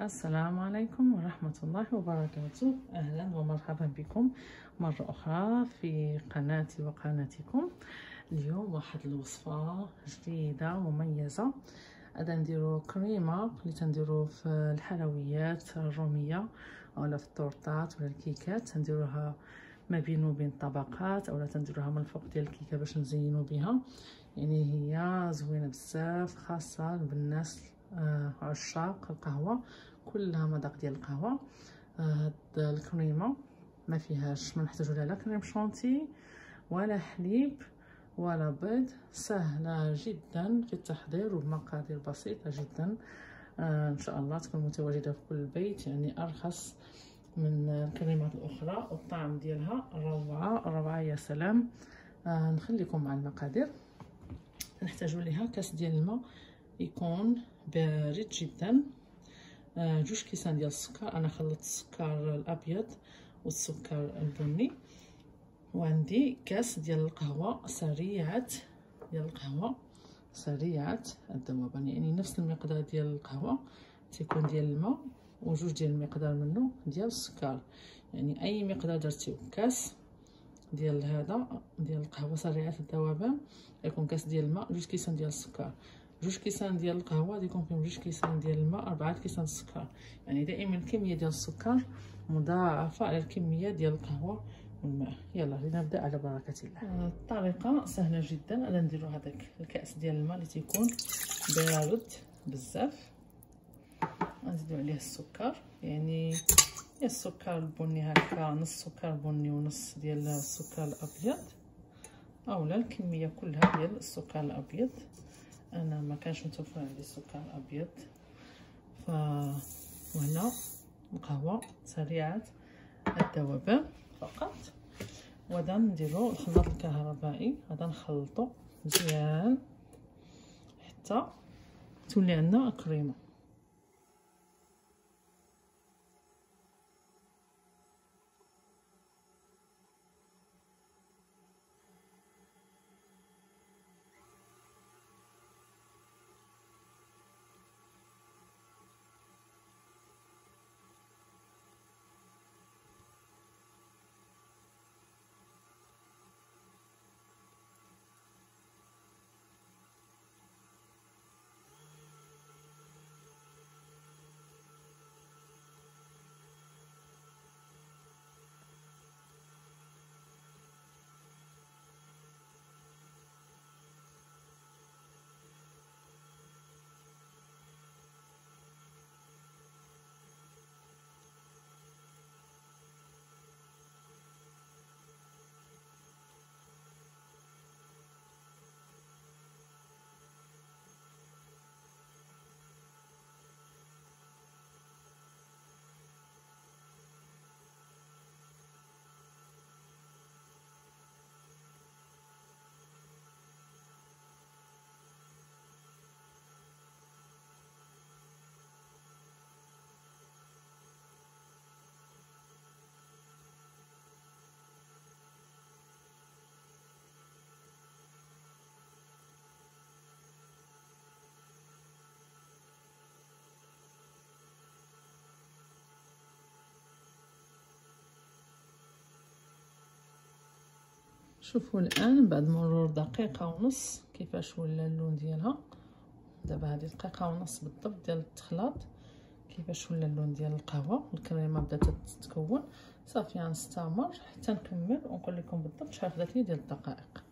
السلام عليكم ورحمة الله وبركاته. أهلا ومرحبا بكم مرة أخرى في قناتي وقناتكم. اليوم واحد الوصفة جديدة مميزة غادا نديرو كريمة اللي تنديرو في الحلويات الرومية ولا في التورتات ولا الكيكات تنديروها ما بين وبين طبقات اولا تنديروها من الفوق ديال الكيكة باش نزينو بها. يعني هي زوينة بزاف خاصة بالناس عشاق القهوة كلها مذاق ديال القهوة. هاد آه الكريمة ما فيهاش ما نحتاجو لا كريم شونتي ولا حليب ولا بيض. سهلة جدا في التحضير وبمقادير بسيطة جدا. آه إن شاء الله تكون متواجدة في كل بيت يعني أرخص من الكريمات الأخرى والطعم ديالها. روعة روعة يا سلام. آه نخليكم مع المقادير. نحتاجو ليها كاس ديال الماء. يكون بارد جدا جوج كيسان ديال السكر أنا خلطت السكر الابيض والسكر البني وعندي كاس ديال القهوه سريعه ديال القهوه سريعه الذوبان يعني نفس المقدار ديال القهوه تيكون ديال الماء وجوج ديال المقدار منه ديال السكر يعني اي مقدار درتيو كاس ديال هذا ديال القهوه سريعه الذوبان يكون كاس ديال الماء جوج كيسان ديال السكر جوج كيسان ديال القهوة يكون فيهم جوج كيسان ديال الماء أربعة كيسان السكر يعني دائما الكميه ديال السكر مضاعفه على الكمية ديال القهوة والماء. يلا لنبدأ على بركة الله. الطريقة سهلة جدا. أنا نديرو هذاك الكأس ديال الماء اللي تيكون بارد بزاف. غنزيدو عليه السكر. يعني السكر البني هكا نص سكر بني ونص ديال السكر الأبيض. أولا الكمية كلها ديال السكر الأبيض. أنا ما كانش متوفر عندي السكر الابيض ف وهنا القهوه سريعة الذوبان فقط. وغادا نديرو الخلاط الكهربائي. غادا نخلطو مزيان حتى تولي عندنا كريمة. شوفوا الآن بعد مرور دقيقة ونص كيفاش ولا اللون ديالها. دابا هذه دقيقة ونص بالضبط ديال التخلاط. كيفاش ولا اللون ديال القهوة الكريمه بدات تتكون. صافي غنستمر حتى نكمل ونقول لكم بالضبط شحال خدات لي ديال الدقائق.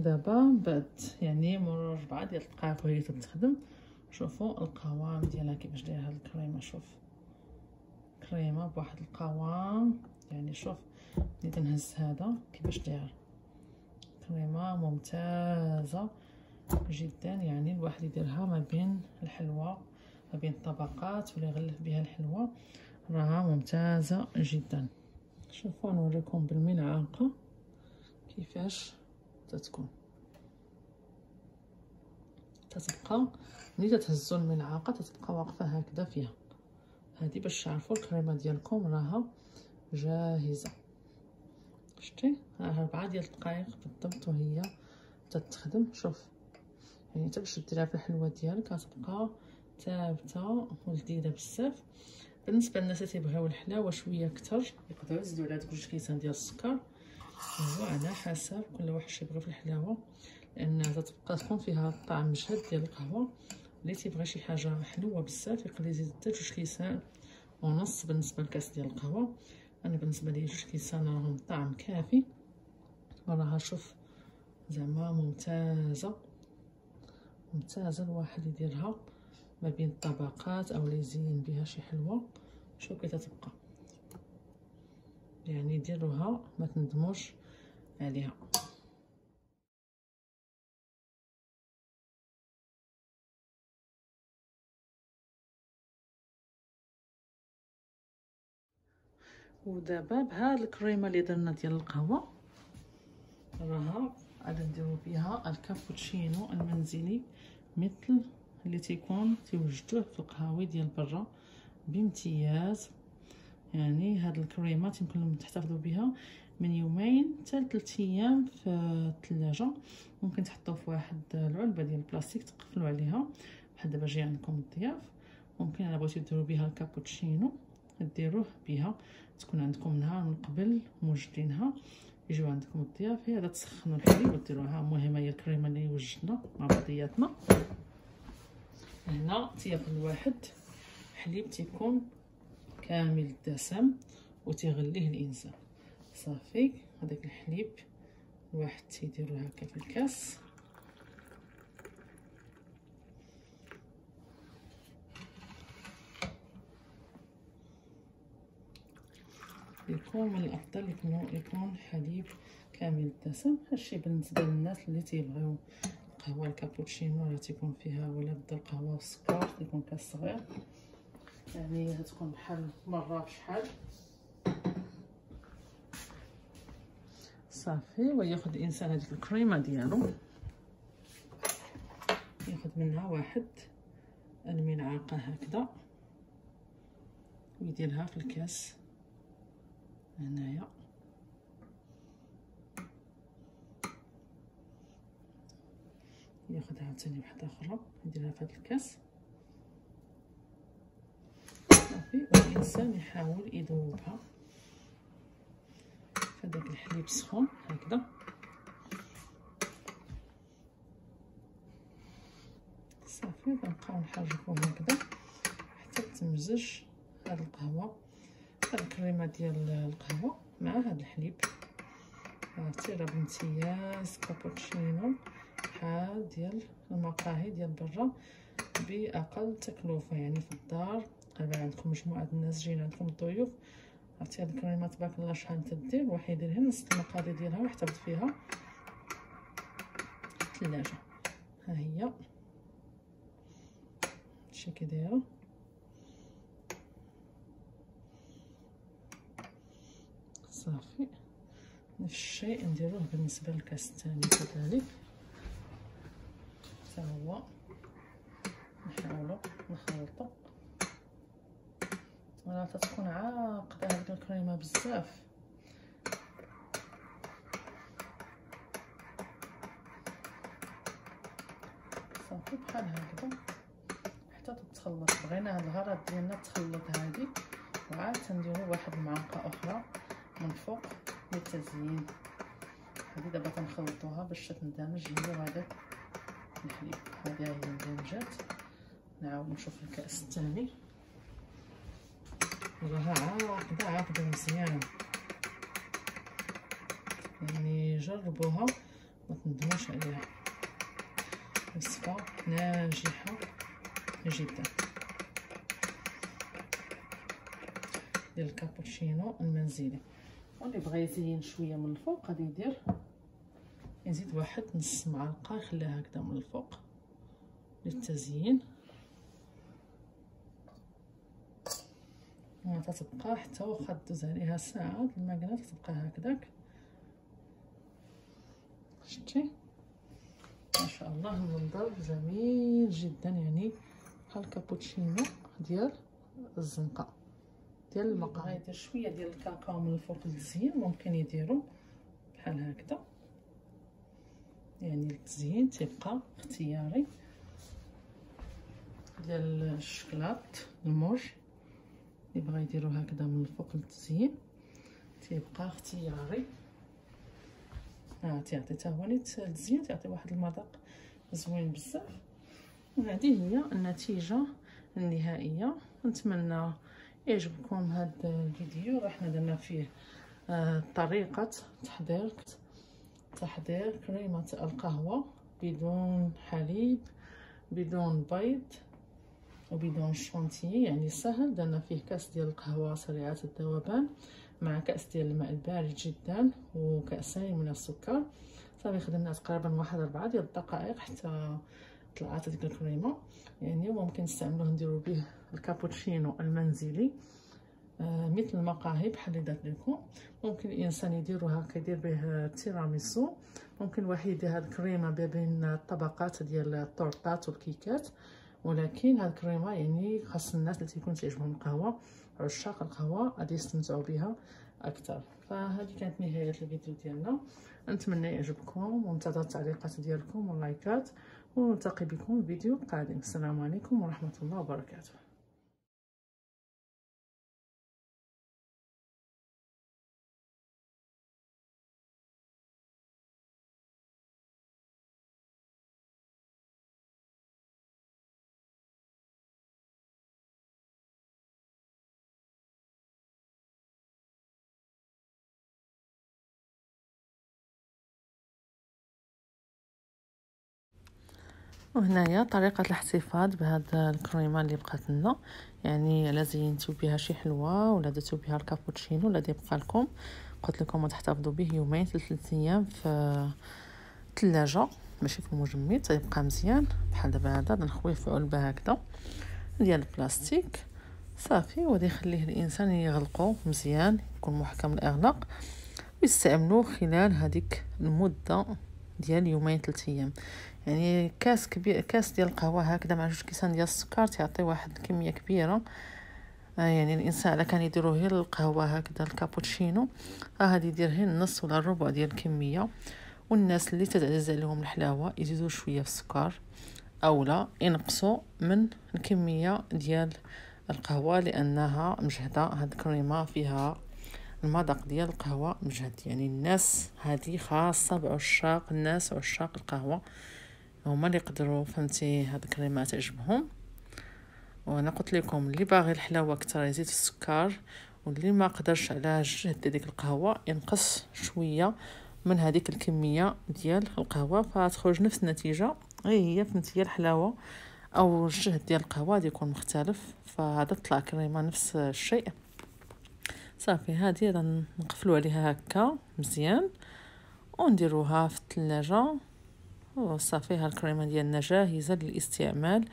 دابا بعد يعني مرور ربعة ديال الدقائق وهي تتخدم. شوفوا القوام ديالها كيفاش دايره هاد الكريمة شوف. كريمة بواحد القوام يعني شوف. بديت نهز هذا كيفاش داير. كريمة ممتازة جدا يعني الواحد يديرها ما بين الحلوى ما بين الطبقات ولا يغلف بها الحلوى. راها ممتازة جدا. شوفوا نوريكم بالملعقه كيفاش تتكون تتبقى ملي تهزوا الملعقه تتبقى واقفه هكذا فيها. هذه باش تعرفوا الكريمة ديالكم راها جاهزة. شتي ها ربعة ديال الدقائق بالضبط وهي تتخدم. شوف يعني حتى باش ديرها في الحلوة ديالك غتبقى ثابتة ولذيذه بزاف. بالنسبة للناس اللي تيبغيو الحلاوة شوية أكثر يقدروا يزيدوا على جوج كيسان ديال السكر. هو على حسب كل واحد يبغي في الحلاوة لأن تتبقى تكون فيها الطعم مشهد ديال القهوة اللي تيبغي شي حاجة حلوة بزاف يقدر يزيد حتى جوج كيسان ونص بالنسبة لكاس ديال القهوة. أنا بالنسبة لي جوج كيسان راهم طعم كافي. وراها شوف زعما ممتازة ممتازة الواحد يديرها ما بين الطبقات أو يزين بها شي حلوة. شوف كي تتبقى. يعني ديروها ما تندموش عليها. ودابا بهاد الكريمة اللي درنا ديال القهوة. راها غادي نديرو بها الكابوتشينو المنزلي مثل اللي تيكون تيوجدوه في القهاوي ديال برا بامتياز. يعني هاد الكريمه يمكن تحتفظوا بها من يومين حتى ثلاث أيام في الثلاجة. ممكن تحطوه في واحد العلبة ديال البلاستيك تقفلوا عليها. بحال دابا جاي عندكم الضياف. ممكن إلا بغيتو ديروا بها الكابوتشينو ديروه بها تكون عندكم نهار من قبل موجدينها. يجيو عندكم الضياف. هي تسخنوا الحليب وديروها مهمه هي الكريمة اللي وجدنا مع بعضياتنا. هنا تياخذ الواحد حليب تيكون كامل الدسم وتيغليه الانسان صافي هذاك الحليب الواحد تيديرو هكا في الكاس. يكون من الأفضل يكون يكون حليب كامل الدسم. هادشي بالنسبة للناس اللي تيبغيو القهوه الكابوتشينو راه تيكون فيها ولا بدا القهوة والسكر تيكون كاس صغير. يعني غتكون بحال مرة بشحال صافي وياخذ الإنسان هذيك الكريمة ديالو. ياخذ منها واحد الملعقة هكذا ويديرها في الكاس هنايا. ياخذ عاوتاني واحدة أخرى يديرها في هذا الكاس. صافي. والانسان يحاول يذوبها. في هذاك الحليب سخون هكذا. صافي غنبقاو نحركو هكذا. حتى تمزج هاد القهوة. هاد الكريمة ديال القهوة مع هاد الحليب. عرفتي راه بامتياز كابوتشينو. بحال ديال المقاهي ديال برا. بأقل تكلفة يعني في الدار. قلبا عندكم مجموعة الناس جايين عندكم الضيوف. عرفتي هاد الكريمه تبارك الله شحال تدير واحد يدير نص المقادير ديالها ويحتفظ فيها. الثلاجه ها هي. هادشي كي دايرة. صافي. نفس الشيء نديروه بالنسبة للكاس الثاني كذلك. حتى هو. نحاولوا نخلطو. راه تتكون عاقده هاد الكريمه بزاف. صافي بحال هكذا. حتى تتخلط بغينا هاد الغرض ديالنا تخلط هادي. وعاد تنديرو واحد المعلقة أخرى من فوق للتزيين. هذه دابا تنخلطوها باش تندمج هي وهذاك الحليب. هذه هي اندمجات نعاود نشوف الكأس الثاني راها عاقده عاقده مزيان يعني جربوها ما تندموش عليها. وصفة ناجحة جدا. ديال الكابوتشينو المنزلي. واللي بغى يزين شوية من الفوق غادي يدير. يزيد واحد نص معلقة يخليها هكذا من الفوق. للتزيين. تتبقى حتى واخا دوز عليها ساعة الماكله تتبقى هكذاك. شتي ما شاء الله المنظر جميل جدا يعني بحال الكابوتشينو ديال الزنقة ديال المقهى يدير شوية ديال الكاكاو من الفوق للتزيين ممكن يديروا بحال هكذا. يعني التزيين تيبقى اختياري. ديال الشكلاط الموج. اللي بغا يديروا هكذا من الفوق للتزيين. تيبقى اختياري ها تيعطي حتى هو التزيين تيعطي واحد المذاق زوين بزاف. وهذه هي النتيجة النهائية. نتمنى يعجبكم هذا الفيديو. راح درنا فيه آه طريقة تحضير تحضير كريمة القهوة بدون حليب بدون بيض. وبدون شونتي يعني سهل درنا فيه كأس ديال القهوة سريعه الذوبان مع كأس ديال الماء البارد جدا وكأسين من السكر. صافي خدمنا تقريبا واحد أربعة ديال الدقائق حتى طلعت ديك الكريمة. يعني ممكن نستعملوه نديرو به الكابوتشينو المنزلي. آه مثل المقاهي بحال اللي درت لكم. ممكن الإنسان يديرو هكا يدير به التيراميسو ممكن واحد يدير هاد الكريمة بين الطبقات ديال الطورطات والكيكات. ولكن هاد الكريمة يعني خاص الناس اللي تيكون تعجبهم القهوة عشاق القهوة غادي يستمتعوا بها أكثر. فهذه كانت نهاية الفيديو ديالنا. نتمنى يعجبكم وانتظر التعليقات ديالكم واللايكات. ونلتقي بكم في فيديو قادم. السلام عليكم ورحمة الله وبركاته. وهنايا طريقة الاحتفاظ بهذا الكريمة اللي بقات لنا. يعني إلا زينتو بها شي حلوة ولا درتو بها الكابوتشينو ولا يبقى لكم. قلت لكم تحتفظوا به يومين ثلاث أيام في الثلاجة ماشي في المجمد تيبقى مزيان. بحال دابا هذا نخويه في علبة هكذا ديال البلاستيك صافي. وغادي يخليه الإنسان يغلقو مزيان يكون محكم الإغلاق ويستعملوه خلال هذيك المدة. ديال يومين ثلاث أيام. يعني كاس كبير كاس ديال القهوة هكذا مع جوج كيسان ديال السكر تعطي واحد الكميه كبيرة. آه يعني الإنسان إلا كان يديرو غير القهوة هكذا الكابوتشينو راه غادي يدير غير النص ولا الربع ديال الكميه والناس اللي تتعزز عليهم الحلاوة يزيدوا شوية في السكر اولا ينقصوا من الكمية ديال القهوة لأنها مجهدة. هاد الكريمة فيها المذاق ديال القهوة مجهد يعني الناس هذه خاصة بعشاق الناس عشاق القهوة. هما اللي يقدروا فهمتي هاد الكريمة تعجبهم. وأنا قلت لكم اللي باغي الحلاوة أكثر يزيد السكر واللي ما قدرش على جهد ديك القهوة ينقص شوية من هذيك الكمية ديال القهوة فتخرج نفس النتيجة. هي هي فهمتي الحلاوة أو الجهد ديال القهوة غادي يكون مختلف فهذا طلع كريمة نفس الشيء. صافي هذه نقفلوا عليها هكا مزيان. ونديروها في الثلاجة. وصافي ها الكريمة ديالنا جاهزه للاستعمال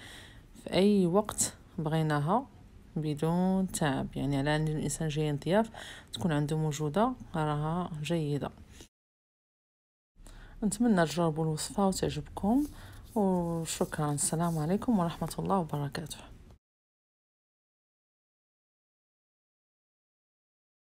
في أي وقت بغيناها بدون تعب. يعني على أن الإنسان جاي ضياف تكون عنده موجودة راها جيدة. نتمنى تجربوا الوصفة وتعجبكم. وشكرا. السلام عليكم ورحمة الله وبركاته.